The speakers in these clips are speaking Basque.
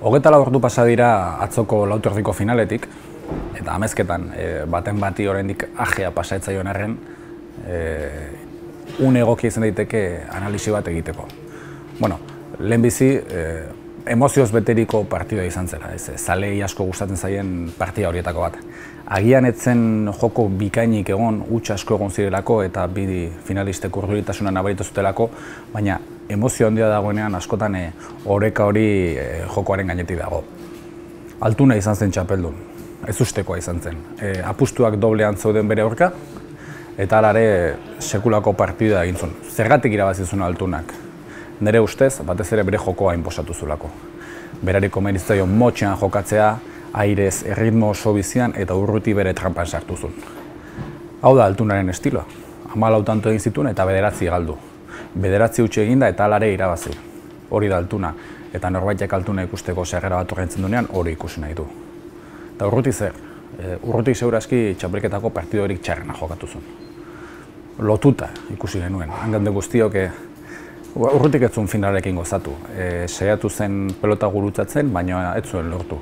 Hogeta ordu pasa dira atzoko lauterdiko finaletik, eta amezketan e, baten bati oraindik ajea pasaetzaion arren, e, un egoki izan daiteke analisi bat egiteko. Bueno, lehenbizi, e, emozioz beteriko partida izan zela, ez, zalei asko gustatzen zaien partida horietako bat. Agian etzen joko bikainik egon, huts asko egon zirelako eta bidi finalistek urduritasuna nabaritu zutelako, baina emozio handia dagoenean askotan e, oreka hori e, jokoaren gainetik dago. Altuna izan zen txapeldun, ez ustekoa izan zen. E, apustuak doblean zeuden bere aurka, eta alare sekulako partida egin zuen. Zergatik irabazizun altunak. Nere ustez, batez ere bere jokoa inposatu zulako. Berari komenitzaion motxean jokatzea, airez, erritmo oso bizian eta urruti bere trampan sartu zuen. Hau da altunaren estiloa. Amalau tanto egin zituen eta bederatzi galdu bederatzi utxe eginda eta alare irabazi. Hori da altuna. Eta norbaitek altuna ikusteko segera bat horrentzen dunean hori ikusi nahi du. Eta urruti zer, e, urruti zeurazki txapelketako partidorik txarrena jokatu zuen. Lotuta ikusi genuen, hangande guztiok e, urrutik ez zuen finalekin gozatu. E, saiatu zen pelota gurutzatzen, baina ez zuen lortu.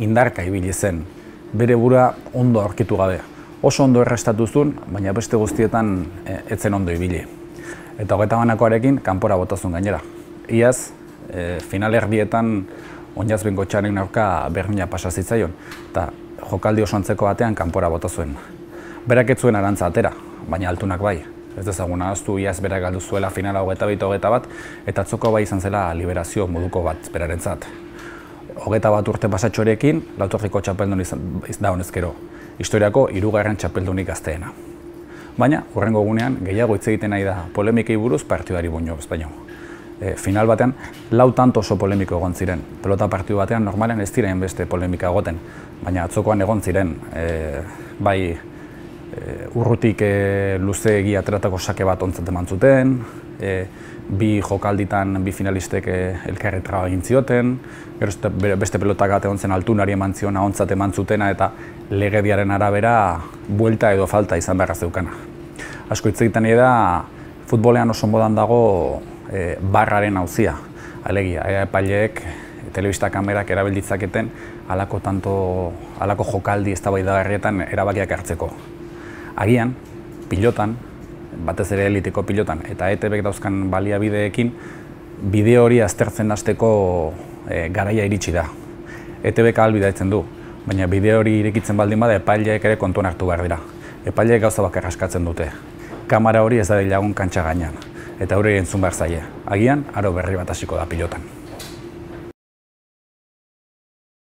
Indarka ibili zen, bere bura ondo aurkitu gabe. Oso ondo errestatu zuen, baina beste guztietan e, etzen ondo ibili eta hogeita banakoarekin kanpora botazun gainera. Iaz, e, final erdietan oinaz bengo txaren aurka berdina pasa zitzaion, eta jokaldi oso antzeko batean kanpora bota zuen. Berak ez zuen arantza atera, baina altunak bai. Ez dezaguna aztu iaz berak galdu zuela finala hogeita bita hogeita bat, eta atzoko bai izan zela liberazio moduko bat beraren zat. Bat urte pasatxorekin, lautorriko txapeldun izan da honezkero. Historiako irugarren txapeldunik gazteena. Baina, horrengo gunean, gehiago hitz egiten nahi da polemikei buruz partidari buño baino. E, final batean, lau tanto oso polemiko egon ziren. Pelota partidu batean, normalen ez diren beste polemika egoten, baina atzokoan egon ziren. E, bai, e, urrutik e, luze egia atratako sake bat ontzat eman zuten, e, bi jokalditan bi finalistek e, elkarri egin zioten, beste pelotak bat egon zen altunari eman ziona ontzat eman zutena eta legediaren arabera buelta edo falta izan beharra zeukana. Asko hitz egiten da, futbolean oso modan dago e, barraren hauzia. Alegia, epaileek, telebista kamerak erabilditzaketen alako, tanto, alako jokaldi ez da erabakiak hartzeko. Agian, pilotan, batez ere eliteko pilotan, eta ETBek dauzkan baliabideekin, bideo hori aztertzen hasteko e, garaia iritsi da. ETBek ahalbidaitzen du, baina bideo hori irekitzen baldin bada epaileek ere kontuan hartu behar dira. Epaileek gauza bakar askatzen dute. Kamara hori ez da lagun kantxa gainean, eta hori entzun behar zaie. Agian, aro berri bat hasiko da pilotan.